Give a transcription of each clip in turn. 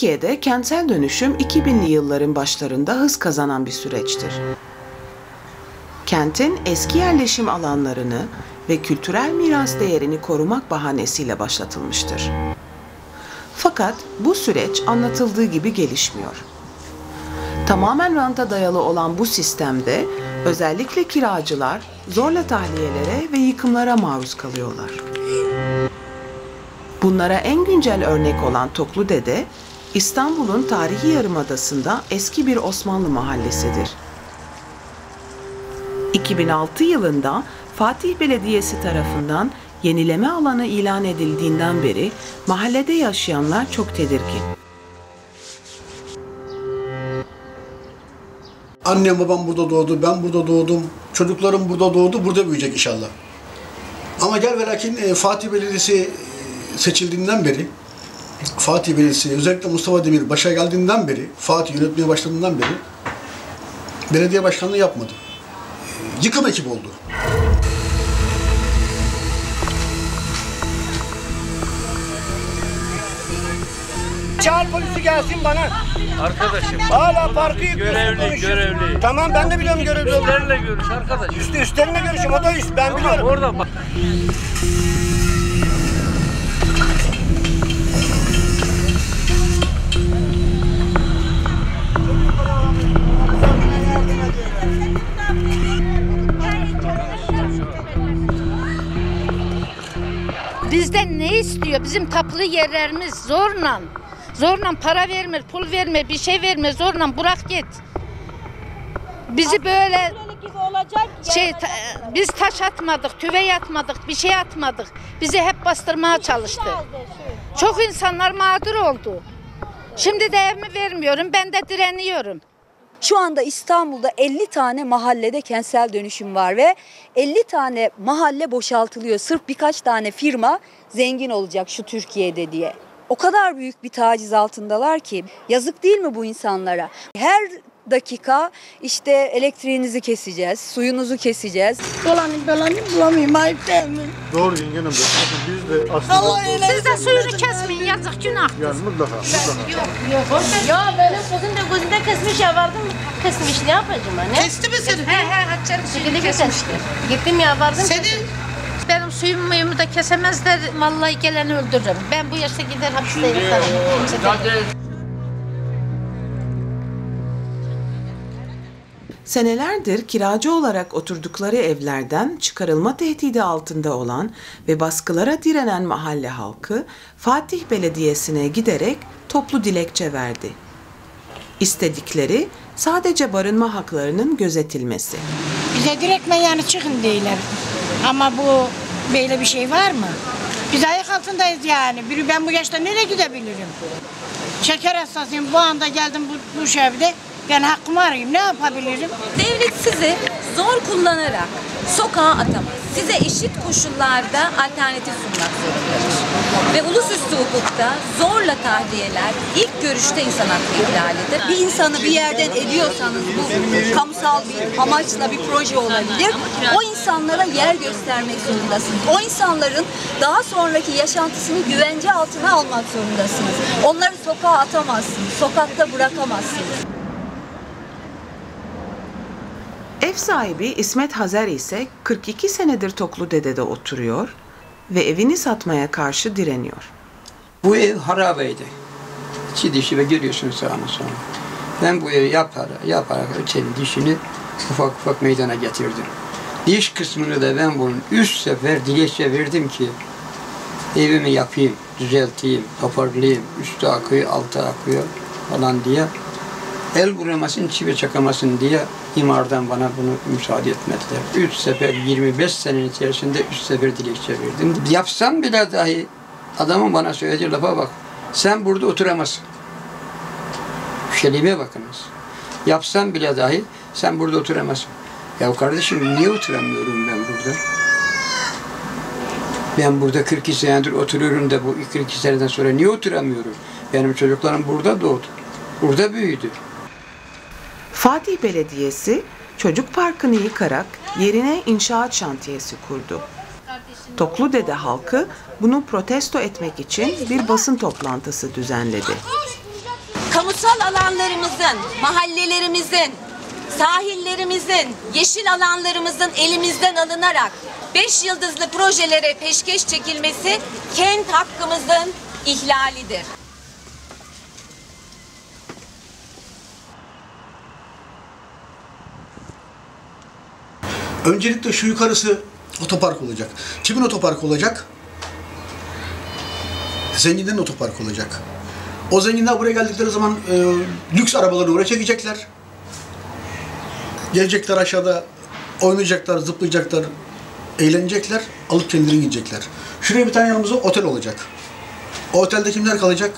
Türkiye'de kentsel dönüşüm 2000'li yılların başlarında hız kazanan bir süreçtir. Kentin eski yerleşim alanlarını ve kültürel miras değerini korumak bahanesiyle başlatılmıştır. Fakat bu süreç anlatıldığı gibi gelişmiyor. Tamamen ranta dayalı olan bu sistemde özellikle kiracılar zorla tahliyelere ve yıkımlara maruz kalıyorlar. Bunlara en güncel örnek olan Toklu Dede, İstanbul'un tarihi yarımadasında eski bir Osmanlı mahallesidir. 2006 yılında Fatih Belediyesi tarafından yenileme alanı ilan edildiğinden beri mahallede yaşayanlar çok tedirgin. Annem babam burada doğdu, ben burada doğdum, çocuklarım burada doğdu, burada büyüyecek inşallah. Ama gel ve lakin e, Fatih Belediyesi e, seçildiğinden beri, Fatih Belediyesi, özellikle Mustafa Demir başa geldiğinden beri, Fatih yönetmeye başladığından beri belediye başkanlığı yapmadı. E, Yıkım ekibi oldu. Çağır polisi gelsin bana. Arkadaşım. Hala parkı yıkıyorsun Görevli, görevli. Tamam ben de biliyorum görevli olduğunu. Üstlerle görüş arkadaş. Üstü üstlerine görüşüm o da üst ben Tamam, biliyorum. Oradan bak. İstiyor? Bizim tapılı yerlerimiz zorla. Zorla para verme, pul verme, bir şey verme, zorla bırak git. Bizi böyle şey ta- biz taş atmadık, tüve atmadık, bir şey atmadık. Bizi hep bastırmaya çalıştı. Çok insanlar mağdur oldu. Şimdi de evimi vermiyorum, ben de direniyorum. Şu anda İstanbul'da 50 tane mahallede kentsel dönüşüm var ve 50 tane mahalle boşaltılıyor. Sırf birkaç tane firma zengin olacak şu Türkiye'de diye. O kadar büyük bir taciz altındalar ki yazık değil mi bu insanlara? Her dakika işte elektriğinizi keseceğiz, suyunuzu keseceğiz. Dolanayım dolanayım bulamayayım ayıp değil mi? Doğru yengenim de. Biz de aslında Allah. Siz de suyunu kesmeyin, yazık günah. yani mutlaka mutlaka. Ya benim kızım da gözünde kesmiş ya vardım kesmiş ne yapacağım anne? Kesti mi seni? He he, Şekilde suyunu kesmişti. Gittim ya vardım. Senin Benim suyumu muyumu da kesemezler, vallahi geleni öldürürüm. Ben bu yaşta gider hapiste yatarım. Senelerdir kiracı olarak oturdukları evlerden çıkarılma tehdidi altında olan ve baskılara direnen mahalle halkı Fatih Belediyesi'ne giderek toplu dilekçe verdi. İstedikleri sadece barınma haklarının gözetilmesi. Bize direktmen yani çıkın değiller. Ama bu böyle bir şey var mı? Biz ayak altındayız yani. Ben bu yaşta nereye gidebilirim? Şeker hastasıyım. Bu anda geldim bu, bu şehirde. Ben hakkımı arayayım. Ne yapabilirim? Devlet sizi zor kullanarak sokağa atamaz. Size eşit koşullarda alternatif sunmak zorundadır. Ve ulusüstü hukukta zorla tahliyeler ilk görüşte insan hakkı ihlalidir. Bir insanı bir yerden ediyorsanız bu kamusal bir amaçla bir proje olabilir. O insanlara yer göstermek zorundasınız. O insanların daha sonraki yaşantısını güvence altına almak zorundasınız. Onları sokağa atamazsınız. Sokakta bırakamazsınız. Ev sahibi İsmet Hazer ise 42 senedir Tokludede'de oturuyor ve evini satmaya karşı direniyor. Bu ev harabeydi. İçi dışı ve görüyorsunuz sağını sonra. Ben bu evi yapar, yaparak içeri dişini ufak ufak meydana getirdim. Diş kısmını da ben bunun üç sefer dilekçe verdim ki evimi yapayım, düzelteyim, toparlayayım, üstü akıyor, altı akıyor falan diye. El vuramasın, çivi çakamasın diye imardan bana bunu müsaade etmediler. Üç sefer 25 senenin içerisinde üç sefer dilekçe verdim. Yapsam bile dahi adamın bana söylediği lafa bak. Sen burada oturamazsın. Kelimeye bakınız. Yapsam bile dahi sen burada oturamazsın. Ya kardeşim niye oturamıyorum ben burada? Ben burada 42 senedir oturuyorum da bu 42 seneden sonra niye oturamıyorum? Benim çocuklarım burada doğdu. Burada büyüdü. Fatih Belediyesi çocuk parkını yıkarak yerine inşaat şantiyesi kurdu. Tokludede halkı bunu protesto etmek için bir basın toplantısı düzenledi. kamusal alanlarımızın, mahallelerimizin, sahillerimizin, yeşil alanlarımızın elimizden alınarak 5 yıldızlı projelere peşkeş çekilmesi kent hakkımızın ihlalidir. Öncelikle şu yukarısı otopark olacak. Kimin otopark olacak? Zenginlerin otopark olacak. O zenginler buraya geldikleri zaman e, lüks arabaları oraya çekecekler. Gelecekler aşağıda oynayacaklar, zıplayacaklar, eğlenecekler, alıp kendileri gidecekler. Şuraya bir tane yanımızda otel olacak. O otelde kimler kalacak?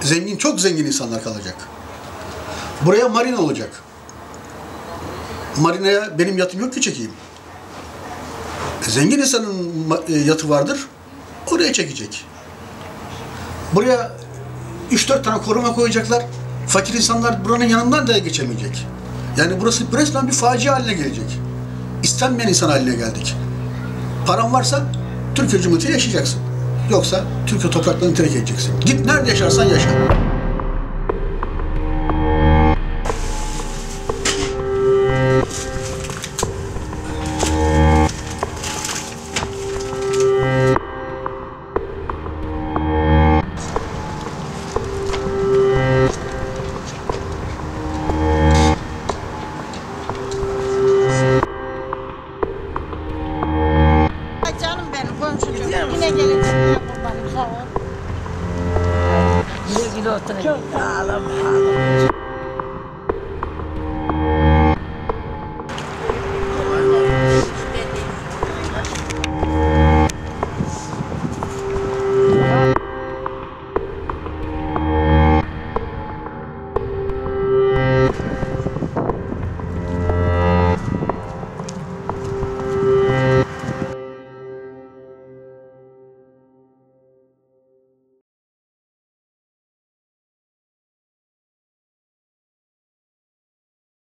Zengin, çok zengin insanlar kalacak. Buraya marina olacak. Marinaya benim yatım yok ki çekeyim. Zengin insanın e, yatı vardır. Oraya çekecek. Buraya 3-4 tane koruma koyacaklar. Fakir insanlar buranın yanından da geçemeyecek. Yani burası resmen bir facia haline gelecek. İstenmeyen insan haline geldik. Paran varsa Türkiye Cumhuriyeti yaşayacaksın. Yoksa Türkiye topraklarını terk edeceksin. Git nerede yaşarsan yaşa. güle gelin. Kurbanım sağ ol. Güle güle oturun. Çok sağ olun. Sağ olun.